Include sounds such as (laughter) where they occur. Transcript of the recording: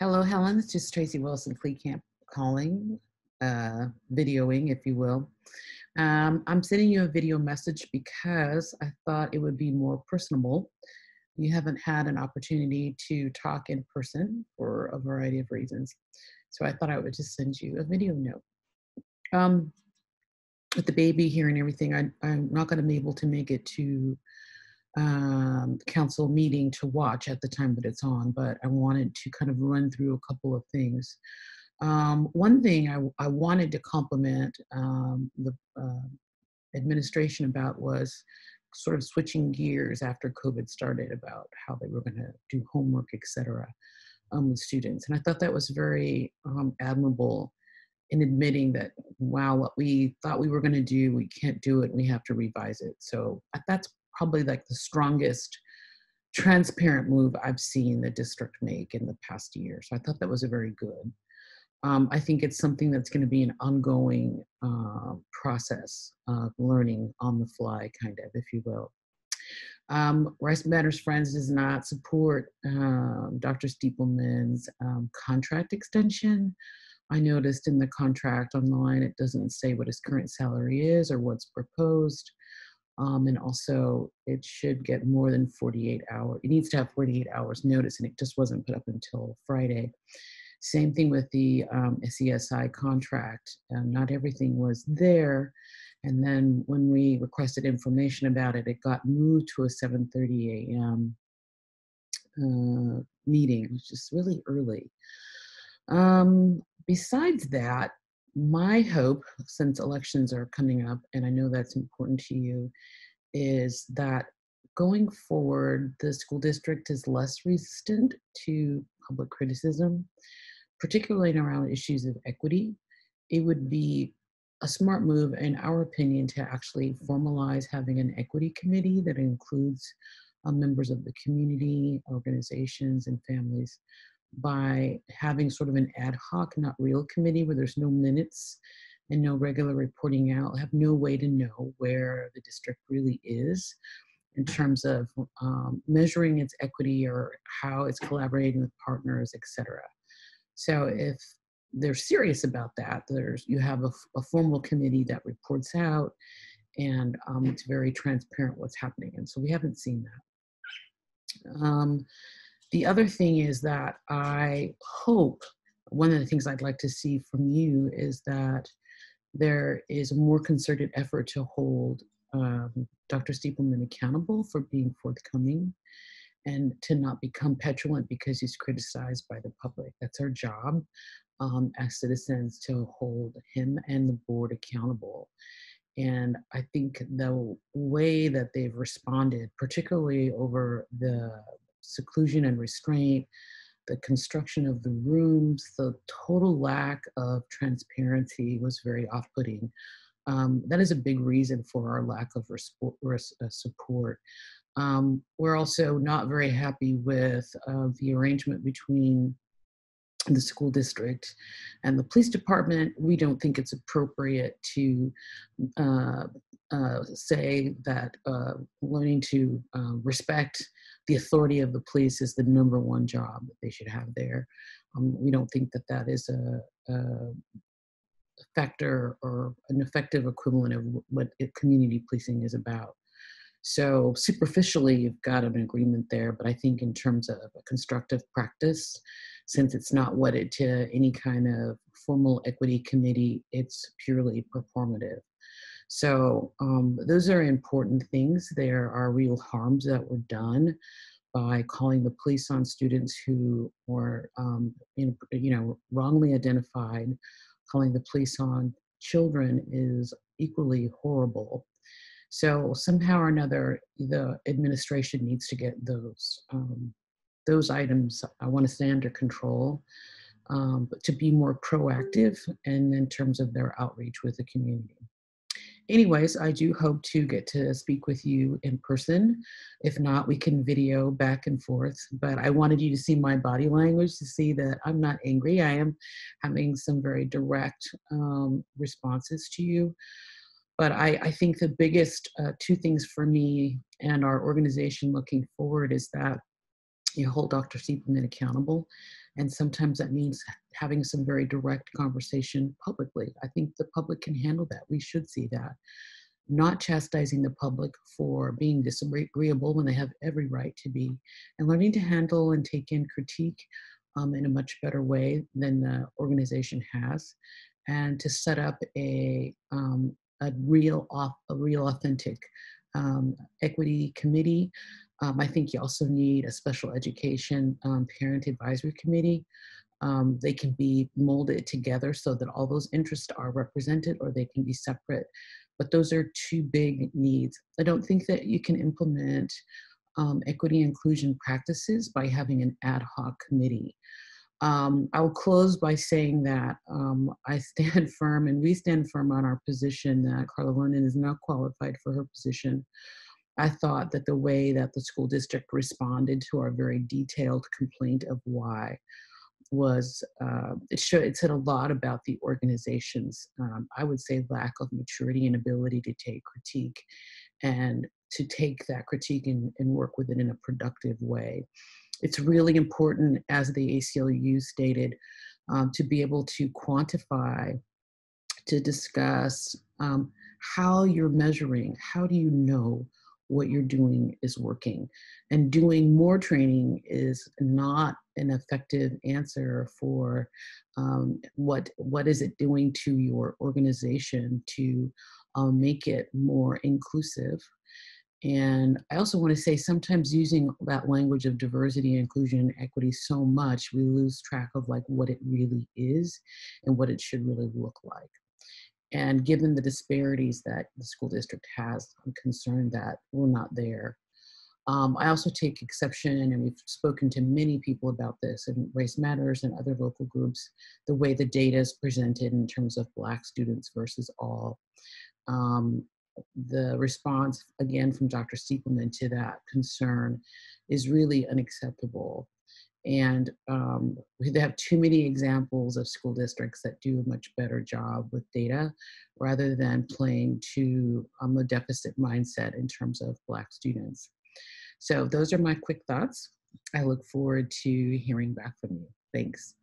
Hello, Helen. It's just Tracy Wilson Camp calling, uh, videoing, if you will. Um, I'm sending you a video message because I thought it would be more personable. You haven't had an opportunity to talk in person for a variety of reasons. So I thought I would just send you a video note. Um, with the baby here and everything, I, I'm not going to be able to make it to um, council meeting to watch at the time that it's on, but I wanted to kind of run through a couple of things. Um, one thing I, I, wanted to compliment um, the uh, administration about was sort of switching gears after COVID started about how they were going to do homework, etc., um, with students. And I thought that was very um, admirable in admitting that, wow, what we thought we were going to do, we can't do it, we have to revise it. So uh, that's probably like the strongest transparent move I've seen the district make in the past year. So I thought that was a very good. Um, I think it's something that's going to be an ongoing uh, process of learning on the fly, kind of, if you will. Um, Race Matters Friends does not support um, Dr. Stiepleman's um, contract extension. I noticed in the contract online, it doesn't say what his current salary is or what's proposed. Um, and also, it should get more than 48 hours. It needs to have 48 hours notice, and it just wasn't put up until Friday. Same thing with the um, SESI contract. Um, not everything was there. And then when we requested information about it, it got moved to a 7.30 a.m. Uh, meeting, which is really early. Um, besides that, my hope, since elections are coming up, and I know that's important to you, is that going forward, the school district is less resistant to public criticism, particularly around issues of equity. It would be a smart move, in our opinion, to actually formalize having an equity committee that includes uh, members of the community, organizations, and families by having sort of an ad hoc, not real committee where there's no minutes and no regular reporting out, have no way to know where the district really is in terms of um, measuring its equity or how it's collaborating with partners, etc. So if they're serious about that, there's you have a, a formal committee that reports out, and um, it's very transparent what's happening. And so we haven't seen that. Um, the other thing is that I hope one of the things I'd like to see from you is that there is a more concerted effort to hold um, Dr. Stiepleman accountable for being forthcoming and to not become petulant because he's criticized by the public. That's our job um, as citizens to hold him and the board accountable. And I think the way that they've responded, particularly over the seclusion and restraint, the construction of the rooms, the total lack of transparency was very off putting. Um, that is a big reason for our lack of uh, support. Um, we're also not very happy with uh, the arrangement between the school district and the police department. We don't think it's appropriate to uh, uh, say that uh, learning to uh, respect the authority of the police is the number one job that they should have there. Um, we don't think that that is a, a, factor or an effective equivalent of what community policing is about. So superficially, you've got an agreement there, but I think in terms of a constructive practice, since it's not wedded to any kind of formal equity committee, it's purely performative. So um, those are important things. There are real harms that were done by calling the police on students who were, um, in, you know, wrongly identified. Calling the police on children is equally horrible. So somehow or another, the administration needs to get those um, those items. I want to stay under control, um, but to be more proactive and in terms of their outreach with the community anyways, I do hope to get to speak with you in person. If not, we can video back and forth. But I wanted you to see my body language to see that I'm not angry. I am having some very direct um, responses to you. But I, I think the biggest uh, two things for me and our organization looking forward is that you hold Dr. Stiepleman accountable. And sometimes that means having some very direct conversation publicly. I think the public can handle that. We should see that. Not chastising the public for being disagreeable when they have every right to be, and learning to handle and take in critique um, in a much better way than the organization has, and to set up a, um, a real, a real authentic um, equity committee um, I think you also need a special education um, parent advisory committee. Um, they can be molded together so that all those interests are represented or they can be separate. But those are two big needs. I don't think that you can implement um, equity inclusion practices by having an ad hoc committee. Um, I'll close by saying that um, I stand (laughs) firm and we stand firm on our position that Carla Vernon is not qualified for her position. I thought that the way that the school district responded to our very detailed complaint of why was uh, it showed it said a lot about the organization's um, I would say lack of maturity and ability to take critique and to take that critique and, and work with it in a productive way. It's really important, as the ACLU stated, um, to be able to quantify, to discuss um, how you're measuring. How do you know what you're doing is working. And doing more training is not an effective answer for um, what what is it doing to your organization to um, make it more inclusive. And I also want to say sometimes using that language of diversity, inclusion, and equity so much, we lose track of like what it really is and what it should really look like. And given the disparities that the school district has, I'm concerned that we're not there. Um, I also take exception, and we've spoken to many people about this, and Race Matters and other local groups, the way the data is presented in terms of Black students versus all. Um, the response, again, from Dr. Stiepleman to that concern is really unacceptable. And um, we have too many examples of school districts that do a much better job with data rather than playing to um, a deficit mindset in terms of Black students. So those are my quick thoughts. I look forward to hearing back from you. Thanks.